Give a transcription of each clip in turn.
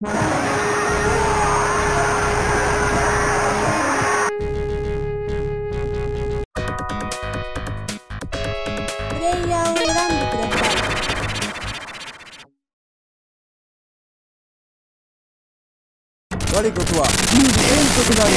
プレイヤーを選んでください。我こそは人事天徳なり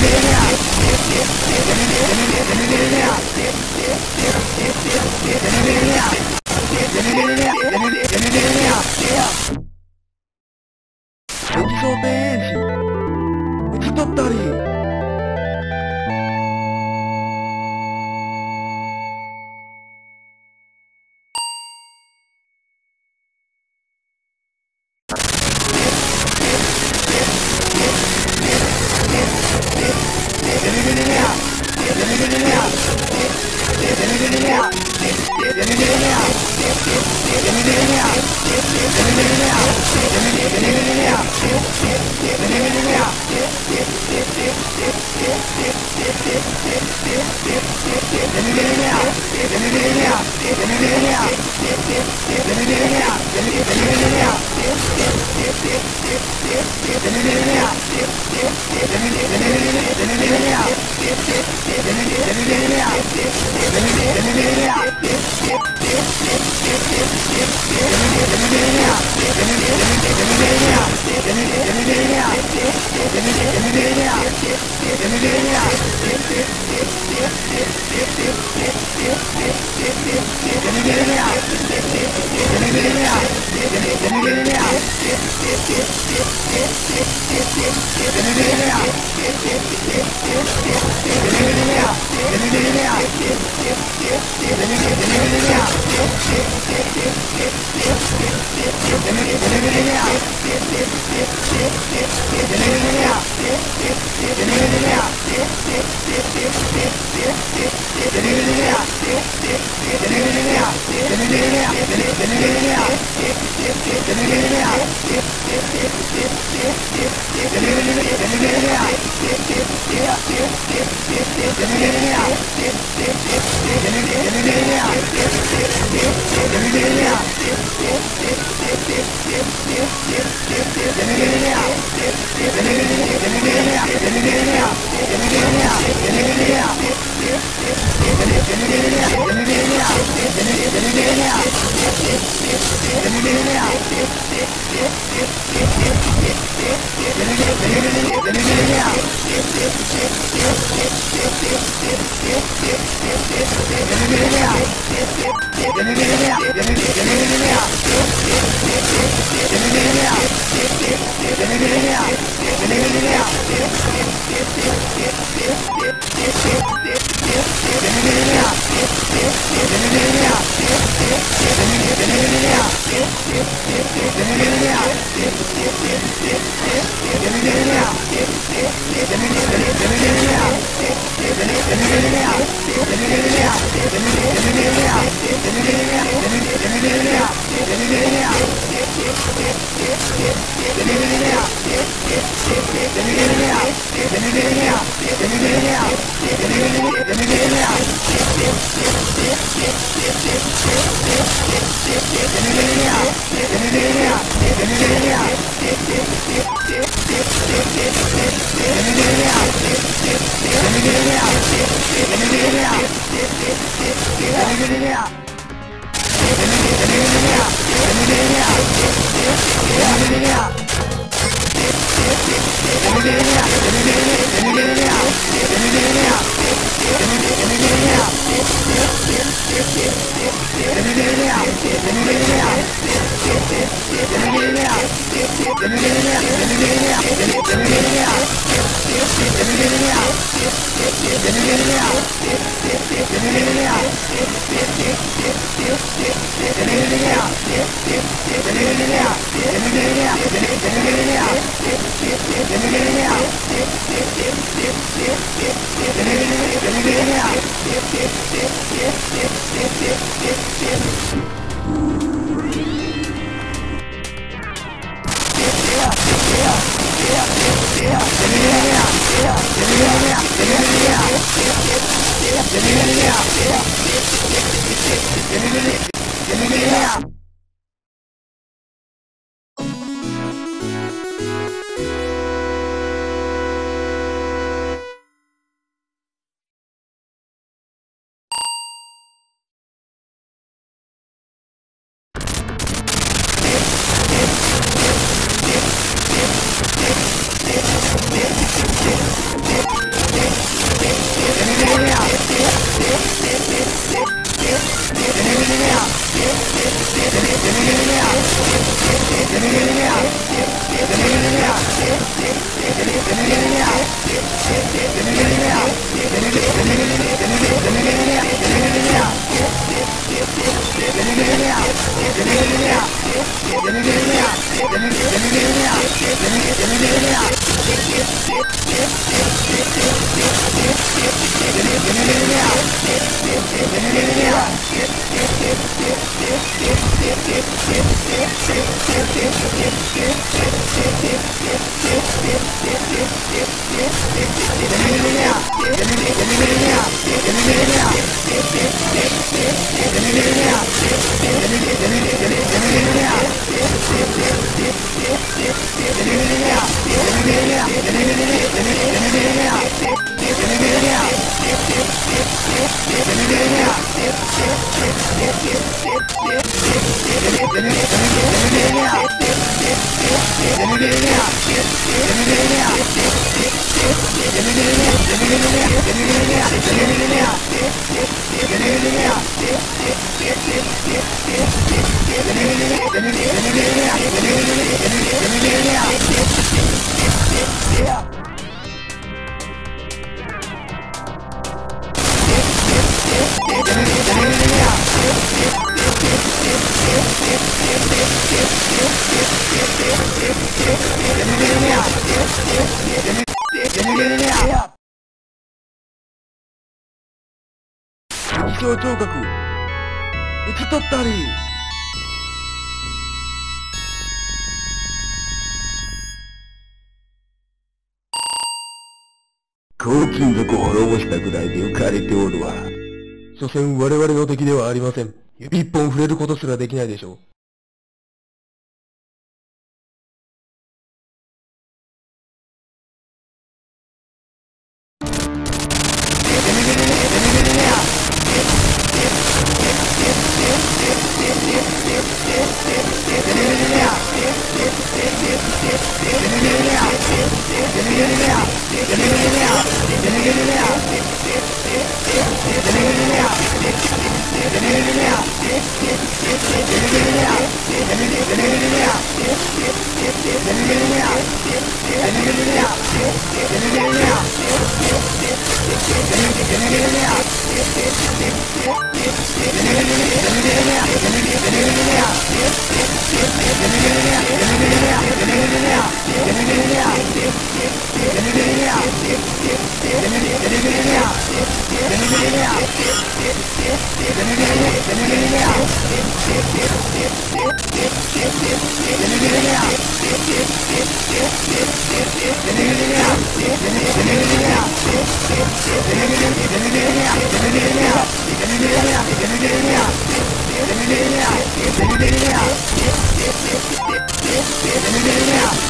敵 Yeah. Yeah. Yeah. Yeah. Yeah! Yeah. Yeah, yeah. Yeah. 気象聴覚映っとったり。高金属を滅ぼしたぐらいで浮かれておるわ。所詮我々の敵ではありません。指一本触れることすらできないでしょう。Yeah. Yeah. Yeah.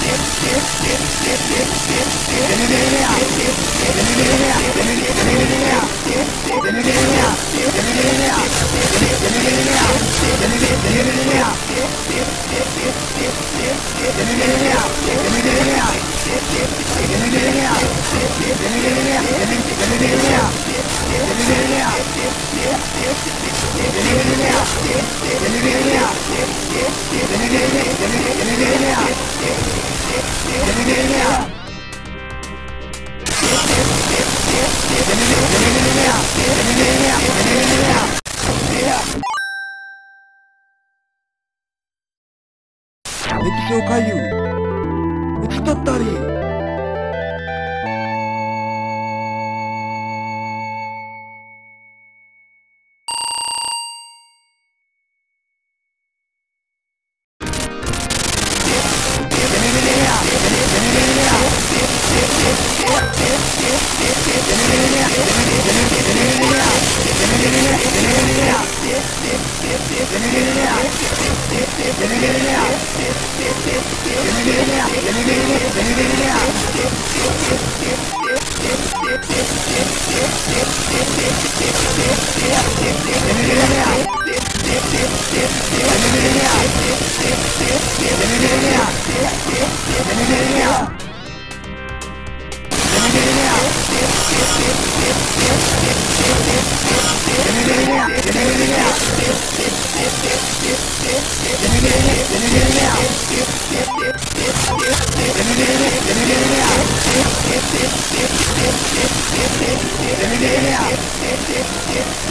Yeah. Yeah.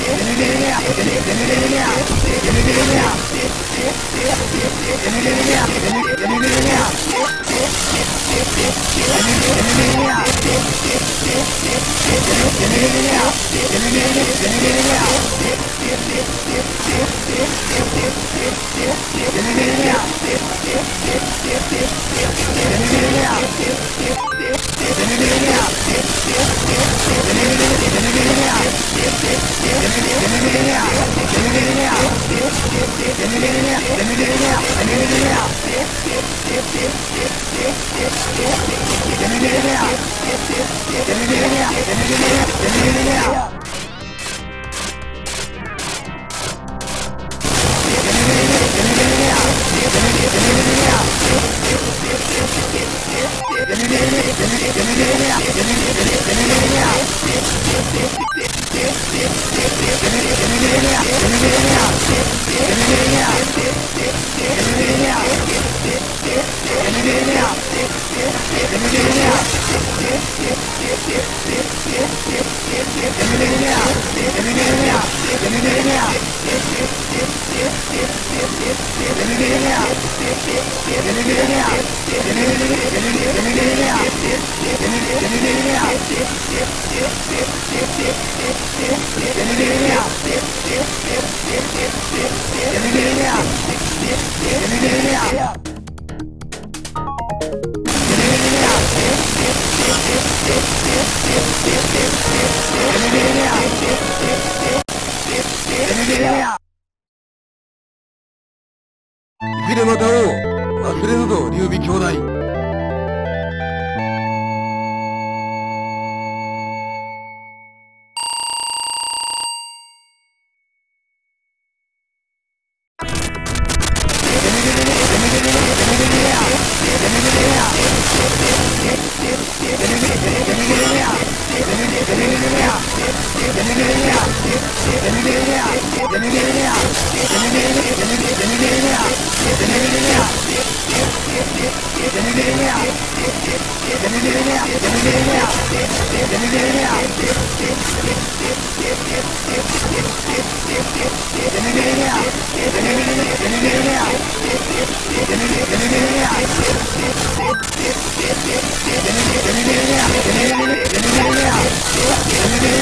い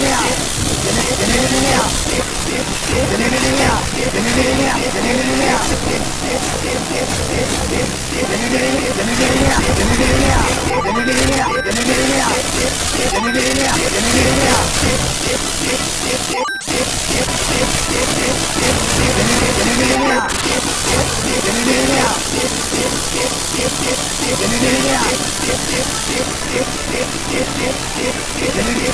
Yeah. Yeah.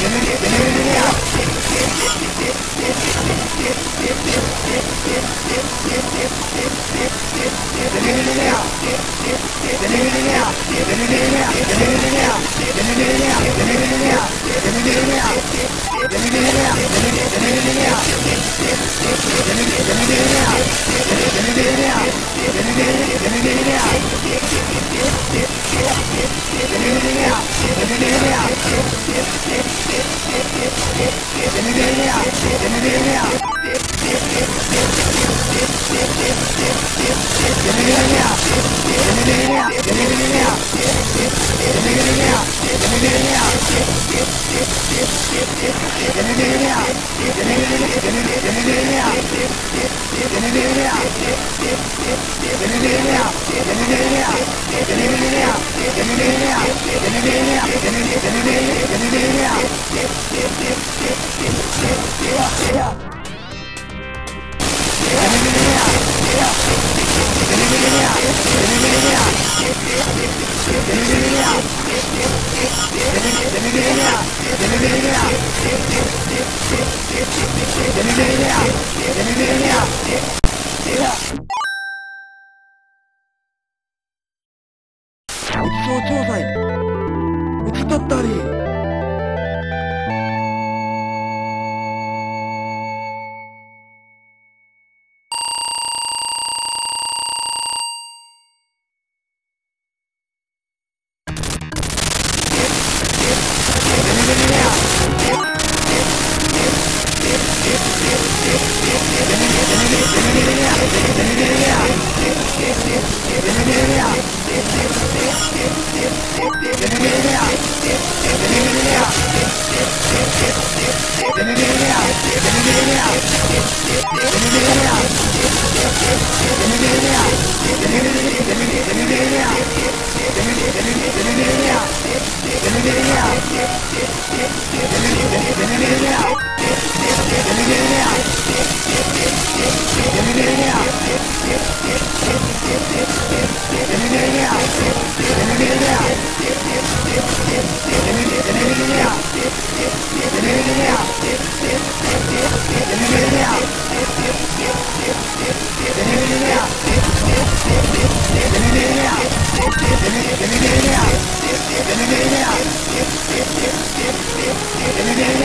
Yeah. Yeah.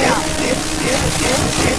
Yeah. Yeah.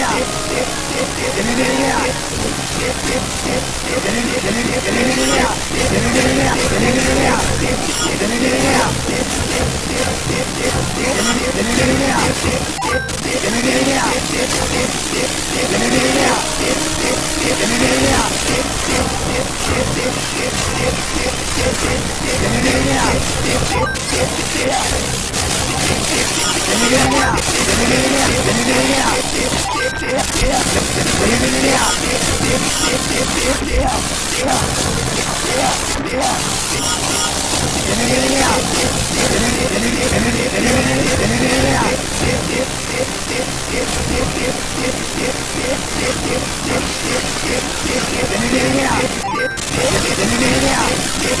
Yeah. Yeah. Yeah. ち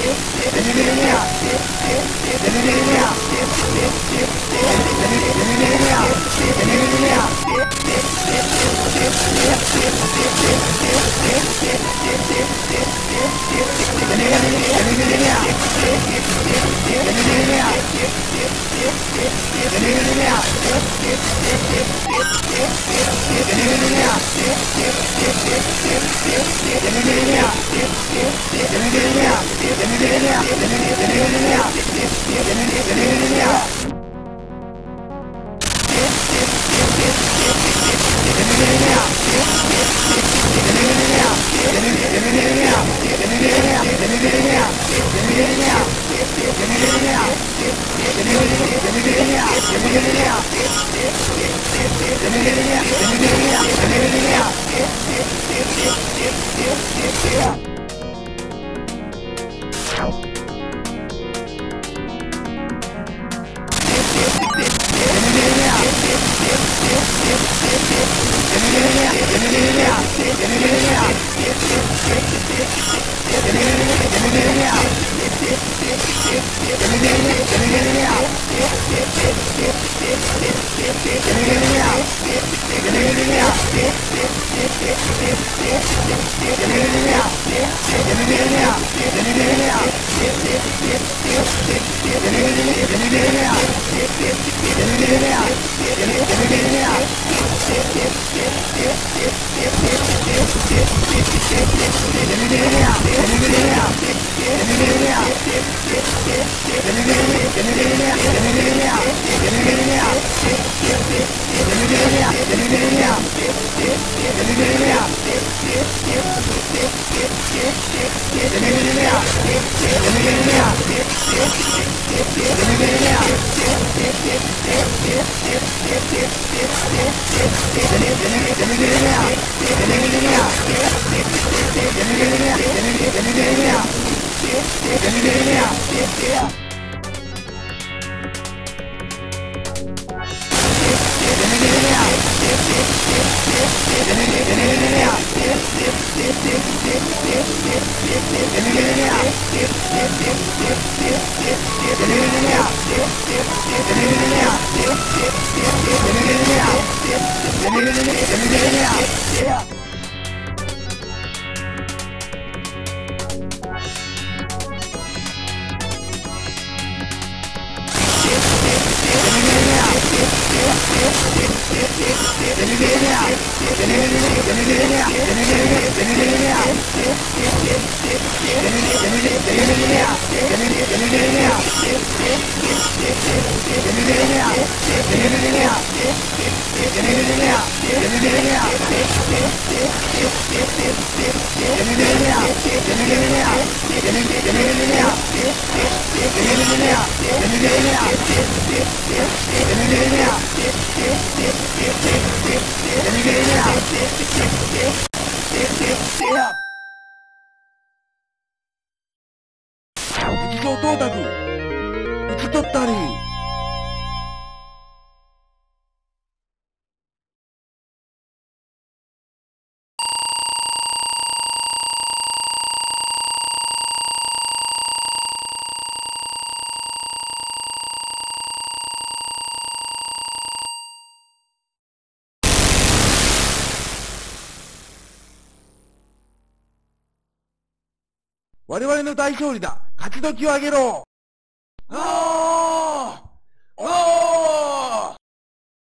eu, Yeah. 敵将到達討ち取ったり我々の大勝利だ。勝ち時を上げろ。